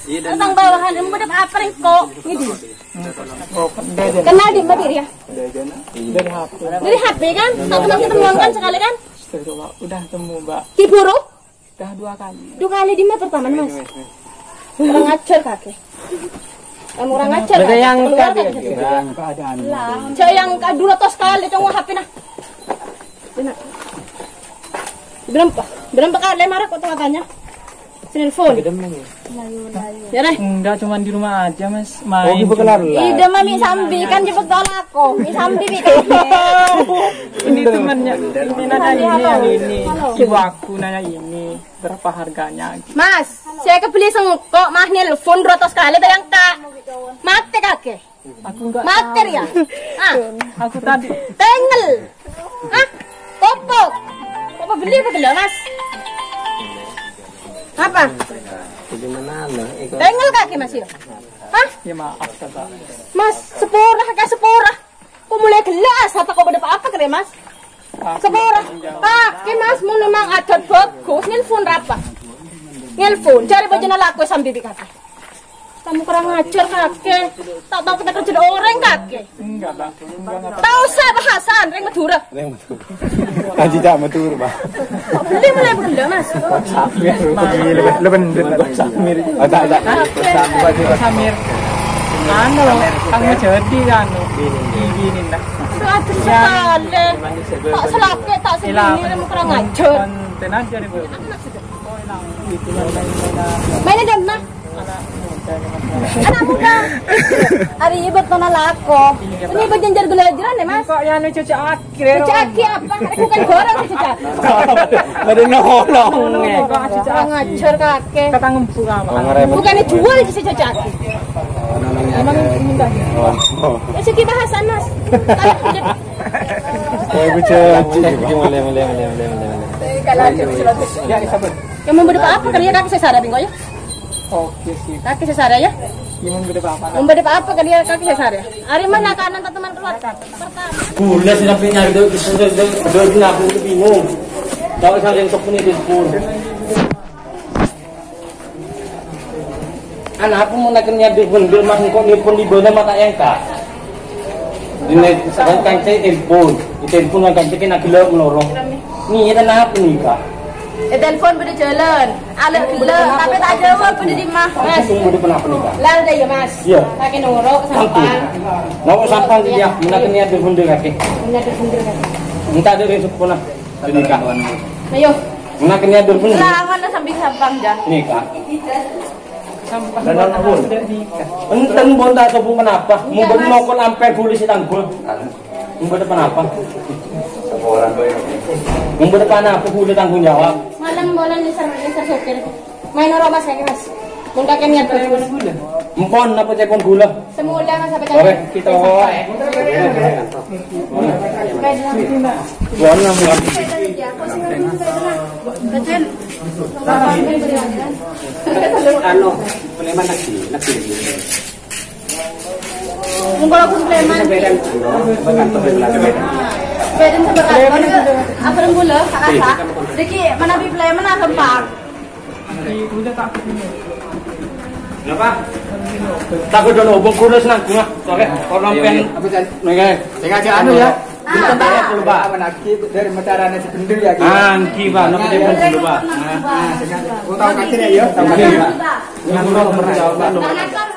Tentang bawahan, mau dapat apa nih kok? Ini Kenal di mana dia? dari HP Dari HP kan? Satu kali ketemuan kan sekali kan? Astagfirullah. udah temu mbak Diburu? udah dua kali Dua kali di mana pertama mas? Orang ngajar kakek. Kamu orang ngajar. Ada yang keluar tadi kakek. yang keadaan Saya yang kedua tos kali cowok HP nah. Dina. Berapa? Berapa kali marah kok tanya? Telepon. Ya deh. enggak cuma di rumah aja mas Oh, main ibu kenal lah. Ida mami sambi kan jemput tolak aku. Mi sambi mi ini temennya ini nanya ini yang ini ibu aku nanya ini berapa harganya Mas, saya kebeli sengkok mah nelfon rotos kali yang kak. Mati kakek. aku enggak Mati ya. Ah, aku tadi tengel. Ah, popok. Popok beli apa gila mas? Apa? Tengel kakek mas ya? Hah? ya maaf kata Mas, sepurah kakek sepurah. Kok mulai gelas? Apa kau berdepa apa kali mas? Sepurah. Kakek mas, mau memang ada bagus. Nelfon apa? Nelfon. Cari baju laku sambil kakek. Kamu kurang ngajar kakek. Tak tahu kita kerja orang kakek. enggak enggak Tahu saya bahasan, ring Madura. Reng betul. Kaji tak betul, Pak. Kok beli mulai benda mas? Samir. Lu bener. Samir. Tak tak. Samir anu kamu jadi anu gini Itu aduh sekali. Tak selake, tak segini, kamu kurang ngajar. konten aja nih bu Mainnya dan nah. Anak muda. Hari ini buat nona lako. Ini buat janjar gelajaran ya mas. kok yang cuci akhir Cuci aki apa? Aku kan goreng cuci aki. Ada nolong. cuci ngajar kakek. kata Bukan di cuci aki. emang minta. Ya sih kita hasan mas. Saya cek. Mulai mulai mulai mulai mulai. ya Yang berdepa apa ya kaki bingo ya? Oke sih Kaki sesara ya? gimana gede apa berdepa apa kali ya kaki sesara ya? Hari mana kanan teman keluar? Pertama. Gula sih tapi nyari itu itu itu itu aku bingung. Tahu saya yang sok ini di pun. Anak aku mau nak niat di bil mah kok ni pun di bawah mata yang kak. Ini sekarang kan saya telepon, telepon kan saya kena gila menolong. Ni itu apa nih kak? Eh telepon pada jalan, alat gila, tapi tak jawab pada di mah. Mas, di penapa nih kak? lalu deh ya mas. Iya. Pakai norok Tentu. sampah. Mau sampan dia, nak niat di pun dia kaki. Menyatu sendiri kan. Entah ada besok pun lah. Ini kak. Ayo, Nak niat di larangan lah samping sampang dah. Nikah Enten bon tak tahu kenapa. Mau beri nokol ampe boleh si tanggul. Mau beri kenapa boleh tanggung jawab. Malam bola nyesar nyesar sopir. Main norok mas lagi mas. Mau kakek niat terus. Empon apa cepon gula. Semula mas apa Oke, kita bawa. Lah. Kecil. Nagsi. Mungkin aku Sulaiman. Bedan. Kantor lang. Beden seberapa? Apa yang gula? Kakak. Deki mana bi Sulaiman apa pak? udah tak Kenapa? Takut dono obong gula senang gula. Oke, orang pen. Apa jan? Oke. Sengaja anu ya. Ah, Pak. Dulu, Pak. Apa naki dari sebendur ya. Ki? Angki, Pak. Nak cepon dulu, Pak. Oh, tahu kacir ya, ya. Tahu kacir. Dengan nomor jawaban. Tangan